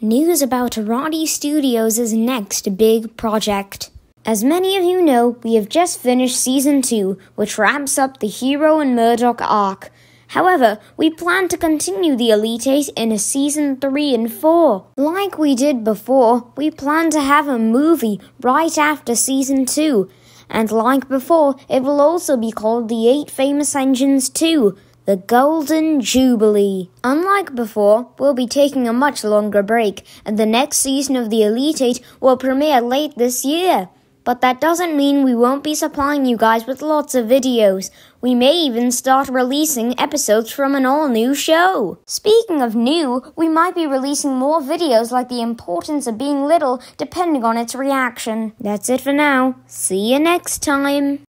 News about ARADI Studios' next big project. As many of you know, we have just finished Season 2, which wraps up the Hero and Murdoch arc. However, we plan to continue the Elite Eight in a Season 3 and 4. Like we did before, we plan to have a movie right after Season 2. And like before, it will also be called The Eight Famous Engines 2 the Golden Jubilee. Unlike before, we'll be taking a much longer break, and the next season of the Elite Eight will premiere late this year. But that doesn't mean we won't be supplying you guys with lots of videos. We may even start releasing episodes from an all new show. Speaking of new, we might be releasing more videos like the importance of being little depending on its reaction. That's it for now. See you next time.